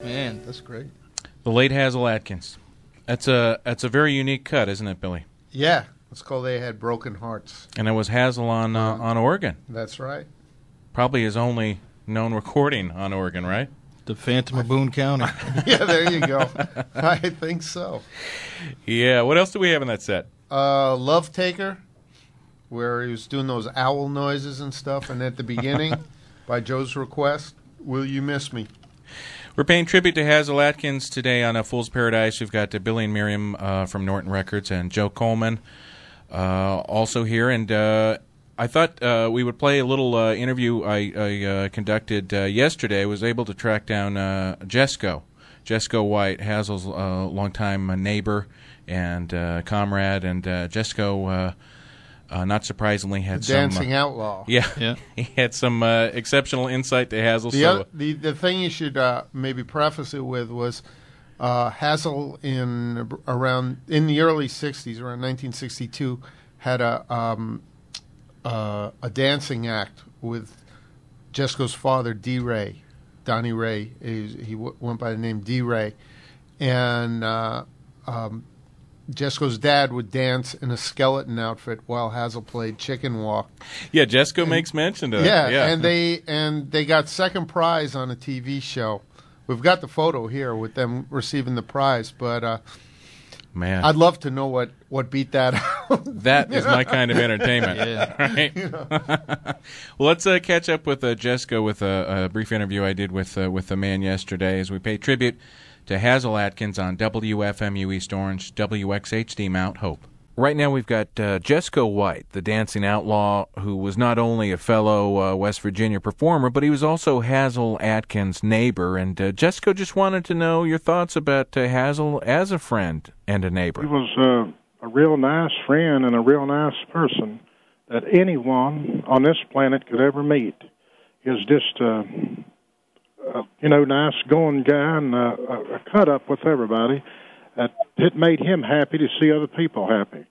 Man, that's great. The late Hasil Adkins. That's a that's a very unique cut, isn't it, Billy? Yeah, it's called "They Had Broken Hearts." And it was Hasil on uh, on organ. That's right. Probably his only known recording on organ, right? The Phantom of Boone County. yeah, there you go. I think so. Yeah. What else do we have in that set? Uh, Love Taker, where he was doing those owl noises and stuff, and at the beginning, by Joe's request, "Will You Miss Me?" We're paying tribute to Hasil Adkins today on a Fool's Paradise. We've got uh, Billy and Miriam uh, from Norton Records and Joe Coleman uh, also here. And uh, I thought uh, we would play a little uh, interview I, I conducted yesterday. I was able to track down Jesco, Jesco White, Hasil's longtime neighbor and comrade. And Jesco uh, not surprisingly, had the some dancing uh, outlaw. Yeah, yeah, he had some uh, exceptional insight to Hasil. The, so, other, the the thing you should uh, maybe preface it with was uh, Hasil in around in the early '60s, around 1962, had a um, uh, a dancing act with Jesco's father, D. Ray, Donnie Ray. He, he w- went by the name D. Ray, and um, Jesco's dad would dance in a skeleton outfit while Hasil played chicken walk. Yeah, Jesco and, makes mention of yeah, that. Yeah, and they and they got second prize on a TV show. We've got the photo here with them receiving the prize, but uh, man, I'd love to know what what beat that out. that is my kind of entertainment. yeah. Right. well, let's uh, catch up with uh, Jesco with a, a, brief interview I did with uh, with the man yesterday as we pay tribute to Hasil Adkins on WFMU East Orange, WXHD Mount Hope. Right now, we've got uh, Jesco White, the dancing outlaw, who was not only a fellow uh, West Virginia performer, but he was also Hasil Adkins' neighbor. And uh, Jesco just wanted to know your thoughts about uh, Hasil as a friend and a neighbor. He was uh, a real nice friend and a real nice person that anyone on this planet could ever meet. He was just uh, uh, you know, nice going guy and uh, a cut up with everybody. That it made him happy to see other people happy.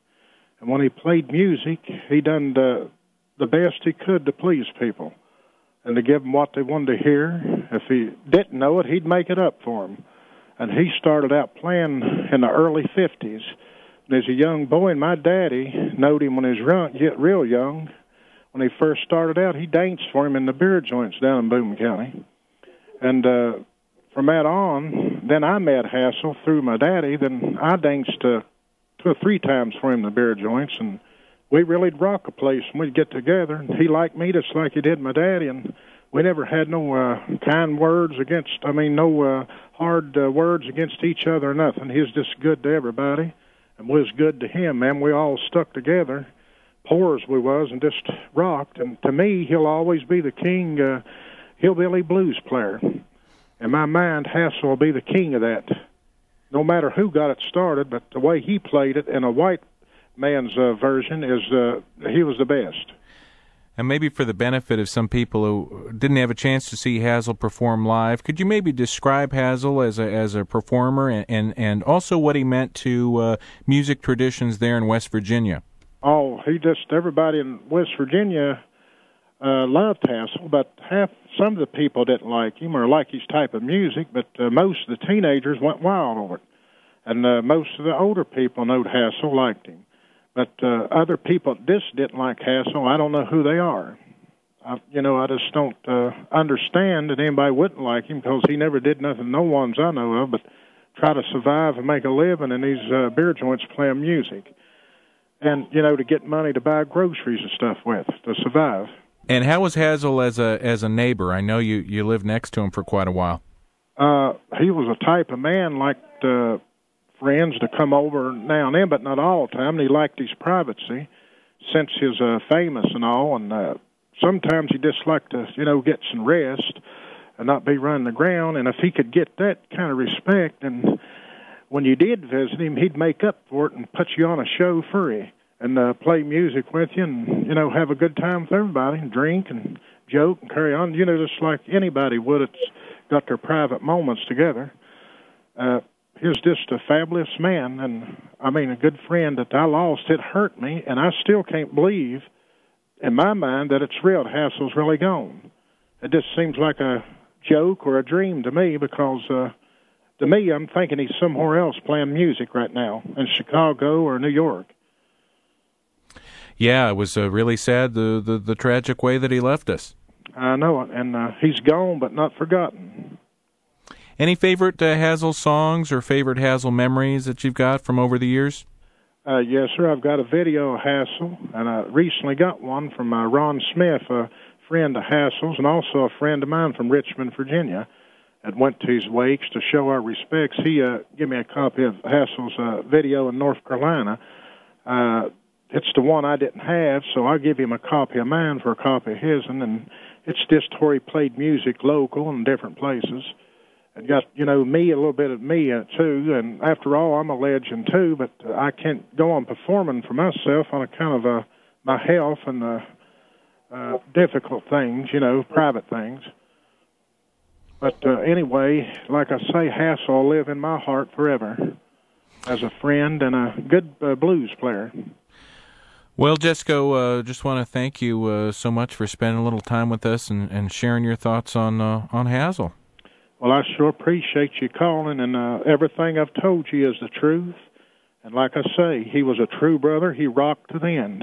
And when he played music, he done the the best he could to please people and to give them what they wanted to hear. If he didn't know it, he'd make it up for them. And he started out playing in the early 50s. And as a young boy, and my daddy knowed him when he was young, yet real young. When he first started out, he danced for him in the beer joints down in Boone County. And uh, from that on, then I met Hasil through my daddy. Then I danced uh, two or three times for him the beer joints, and we really'd rock a place. And we'd get together, and he liked me just like he did my daddy, and we never had no uh, kind words against. I mean, no uh, hard uh, words against each other or nothing. He was just good to everybody, and was good to him. Man, we all stuck together, poor as we was, and just rocked. And to me, he'll always be the king. Uh, hillbilly blues player. In my mind, Hasil will be the king of that. No matter who got it started, but the way he played it in a white man's uh, version is uh, he was the best. And maybe for the benefit of some people who didn't have a chance to see Hasil perform live, could you maybe describe Hasil as a as a performer and and, and also what he meant to uh, music traditions there in West Virginia? Oh, he just everybody in West Virginia uh, loved Hasil, but half some of the people didn't like him or like his type of music, but uh, most of the teenagers went wild over it, and uh, most of the older people knowed Hasil liked him, but uh, other people just didn't like Hasil. I don't know who they are. I, you know, I just don't uh, understand that anybody wouldn't like him because he never did nothing. No ones I know of, but try to survive and make a living in these uh, beer joints playing music, and you know, to get money to buy groceries and stuff with to survive. And how was Hasil as a as a neighbor? I know you you lived next to him for quite a while. Uh, he was a type of man like uh, friends to come over now and then, but not all the time. And he liked his privacy, since he's uh, famous and all. And uh, sometimes he just liked to, you know, get some rest and not be running the ground. And if he could get that kind of respect, and when you did visit him, he'd make up for it and put you on a show free and uh, play music with you, and you know have a good time with everybody, and drink and joke and carry on. You know, just like anybody would. It's got their private moments together. Uh, he was just a fabulous man, and I mean a good friend that I lost. It hurt me, and I still can't believe, in my mind, that it's real. Hasil's really gone. It just seems like a joke or a dream to me because uh, to me, I'm thinking he's somewhere else playing music right now in Chicago or New York. Yeah, it was uh, really sad the, the the tragic way that he left us. I know and uh, he's gone but not forgotten. Any favorite uh, Hasil songs or favorite Hasil memories that you've got from over the years? Uh, yes, sir. I've got a video of Hasil, and I recently got one from uh, Ron Smith, a friend of Hasil's, and also a friend of mine from Richmond, Virginia and went to his wakes to show our respects. He uh, gave me a copy of Hasil's uh, video in North Carolina. Uh, it's the one I didn't have, so I give him a copy of mine for a copy of his, and, and it's just where he played music local in different places. And got you know me a little bit of me uh, too. And after all, I'm a legend too, but I can't go on performing for myself on account of uh, my health and uh, uh, difficult things, you know, private things. But uh, anyway, like I say, Hasil will live in my heart forever as a friend and a good uh, blues player. Well, Jesco, uh, just want to thank you uh, so much for spending a little time with us and, and sharing your thoughts on uh, on Hasil. Well, I sure appreciate you calling, and uh, everything I've told you is the truth. And like I say, he was a true brother. He rocked to the end,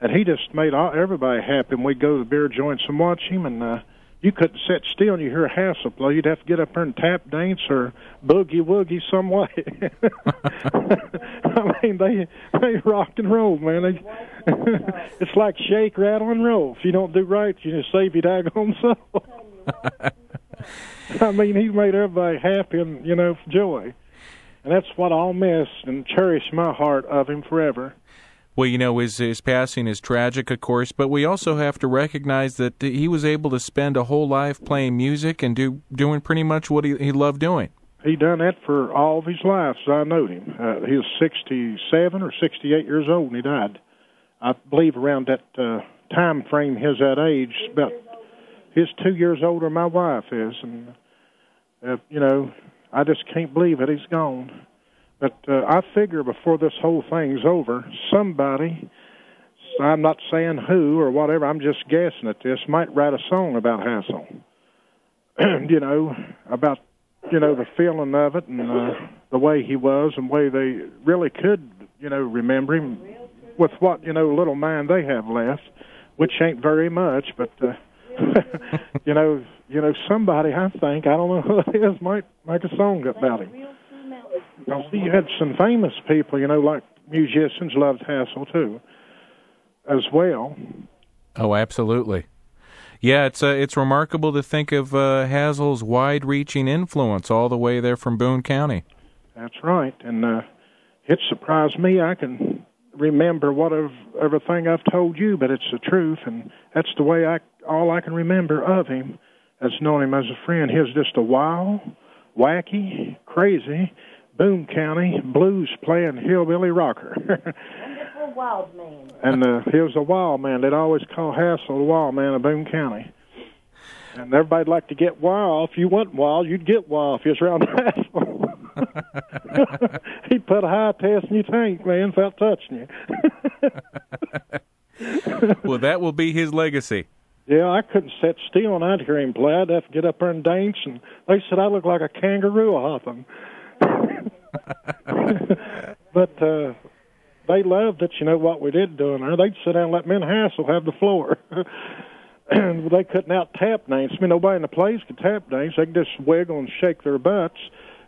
and he just made all, everybody happy. And we'd go to the beer joints and watch him, and uh, you couldn't sit still and you hear a Hasil play. You'd have to get up there and tap dance or boogie woogie some way. I mean, they they rock and roll, man. They, it's like shake, rattle, and roll. If you don't do right, you just save your daggone soul. I mean, he made everybody happy and you know joy, and that's what I'll miss and cherish my heart of him forever. Well, you know, his his passing is tragic, of course, but we also have to recognize that he was able to spend a whole life playing music and do doing pretty much what he, he loved doing. He done that for all of his life, as I know him. Uh, he was 67 or 68 years old when he died. I believe around that uh, time frame, his that age, about he's two years older than my wife is, and uh, you know, I just can't believe it. He's gone. But uh, I figure before this whole thing's over, somebody, I'm not saying who or whatever, I'm just guessing at this, might write a song about Hasil. you know, about, you know, the feeling of it and uh, the way he was and way they really could, you know, remember him with what, you know, little mind they have left, which ain't very much, but, uh, you know, you know, somebody I think, I don't know who it is, might make a song about him. See, you had some famous people, you know, like musicians loved Hasil too, as well. Oh, absolutely. Yeah, it's uh, it's remarkable to think of uh, Hasil's wide-reaching influence all the way there from Boone County. That's right, and uh, it surprised me. I can remember what of everything I've told you, but it's the truth, and that's the way I all I can remember of him as knowing him as a friend. He was just a wild, wacky, crazy, Boone County blues playing hillbilly rocker. and a wild man. And uh, he was a wild man. They'd always call Hasil the wild man of Boone County. And everybody'd like to get wild. If you went wild, you'd get wild if you was around Hasil. He'd put a high test in your tank, man, without touching you. well, that will be his legacy. Yeah, I couldn't sit still and I'd hear him play. I'd have to get up there and dance, and they said I looked like a kangaroo hopping. but uh, they loved it. You know what we did doing there? They'd sit down and let me and Hasil have the floor. and they couldn't out tap dance. I mean, nobody in the place could tap dance. They could just wiggle and shake their butts.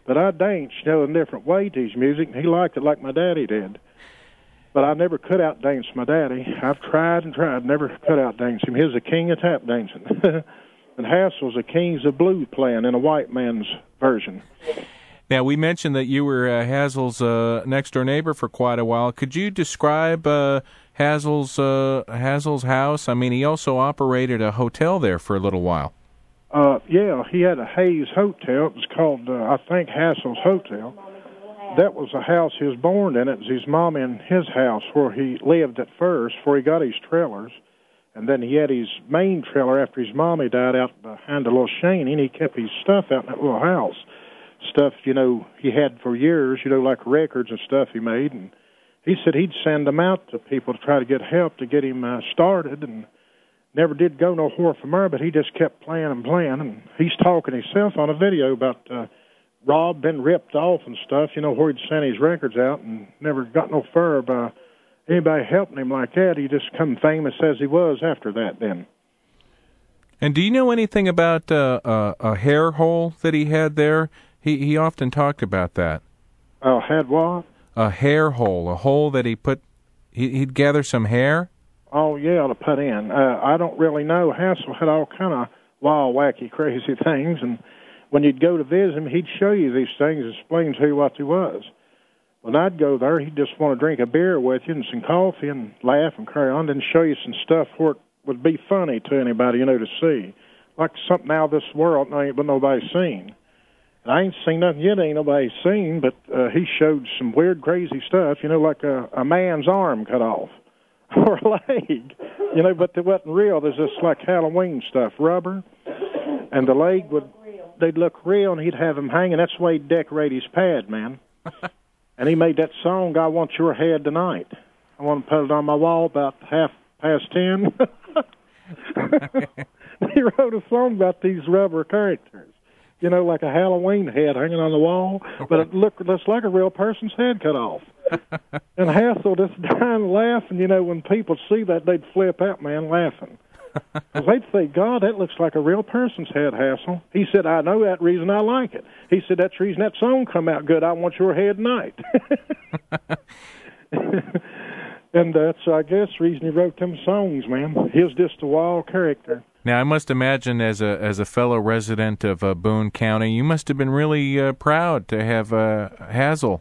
But I danced, you know, in a different way to his music, and he liked it like my daddy did. But I never could out dance my daddy. I've tried and tried, never could out dance him. He was a king of tap dancing. and Hasil's a king of blue playing in a white man's version. Now, we mentioned that you were uh, Hasil's uh, next door neighbor for quite a while. Could you describe uh, Hasil's uh, Hasil's house? I mean, he also operated a hotel there for a little while. Uh, yeah, he had a Hayes Hotel. It was called, uh, I think, Hasil's Hotel. That was the house he was born in. It was his mom and his house where he lived at first, before he got his trailers. And then he had his main trailer after his mommy died out behind a little shanty, and he kept his stuff out in that little house stuff, you know, he had for years, you know, like records and stuff he made. And he said he'd send them out to people to try to get help to get him uh, started. And never did go no whore from her, but he just kept playing and playing. And he's talking himself on a video about uh, Rob been ripped off and stuff, you know, where he'd sent his records out and never got no fur by anybody helping him like that. He just come famous as he was after that then. And do you know anything about uh, uh, a hair hole that he had there? He he often talked about that. Oh, had what? A hair hole, a hole that he put. He, he'd gather some hair. Oh yeah, to put in. Uh, I don't really know. Hasil had all kind of wild, wacky, crazy things, and when you'd go to visit him, he'd show you these things, and explain to you what he was. When I'd go there, he'd just want to drink a beer with you and some coffee and laugh and carry on, and show you some stuff where it would be funny to anybody, you know, to see, like something out of this world, ain't but nobody seen. I ain't seen nothing yet, ain't nobody seen, but uh, he showed some weird, crazy stuff, you know, like a, a man's arm cut off or a leg, you know, but it wasn't real. There's just like Halloween stuff, rubber, and the leg would they'd look real, and he'd have them hanging. That's the way he'd decorate his pad, man. and he made that song, "I Want Your Head Tonight." I want to put it on my wall about half past ten. he wrote a song about these rubber characters, you know, like a Halloween head hanging on the wall, but it looked just like a real person's head cut off. and Hasil just dying laughing. You know, when people see that, they'd flip out, man, laughing. Because they'd say, God, that looks like a real person's head, Hasil. He said, I know that reason I like it. He said, that's the reason that song come out good. I want your head tonight. and that's, I guess, the reason he wrote them songs, man. He was just a wild character. Now, I must imagine, as a as a fellow resident of uh, Boone County, you must have been really uh, proud to have uh, Hasil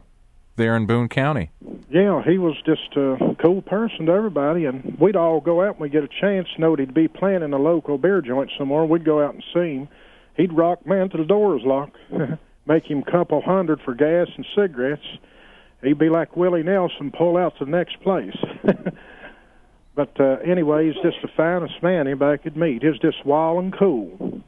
there in Boone County. Yeah, he was just a cool person to everybody, and we'd all go out when we get a chance. Know he'd be playing in a local beer joint somewhere. We'd go out and see him. He'd rock man to the doors locked, make him a couple hundred for gas and cigarettes. He'd be like Willie Nelson, pull out to the next place. but uh, anyway, he's just the finest man anybody could meet. He's just wild and cool.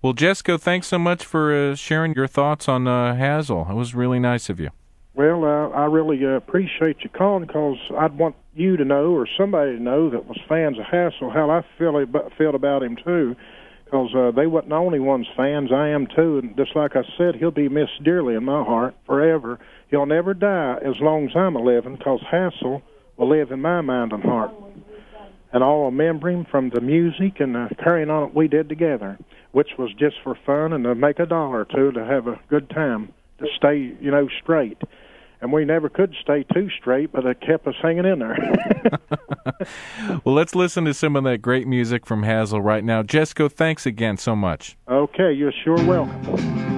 Well, Jesco, thanks so much for uh, sharing your thoughts on uh, Hasil. It was really nice of you. Well, uh, I really uh, appreciate you calling because I'd want you to know or somebody to know that was fans of Hasil how I feel about, felt about him too, because uh, they wasn't the only ones fans. I am too, and just like I said, he'll be missed dearly in my heart forever. He'll never die as long as I'm living, because Hasil will live in my mind and heart. And I'll remember from the music and the carrying on that we did together, which was just for fun and to make a dollar or two to have a good time, to stay, you know, straight and we never could stay too straight, but it kept us hanging in there. well, let's listen to some of that great music from Hasil right now. Jesco, thanks again so much. Okay, you're sure welcome.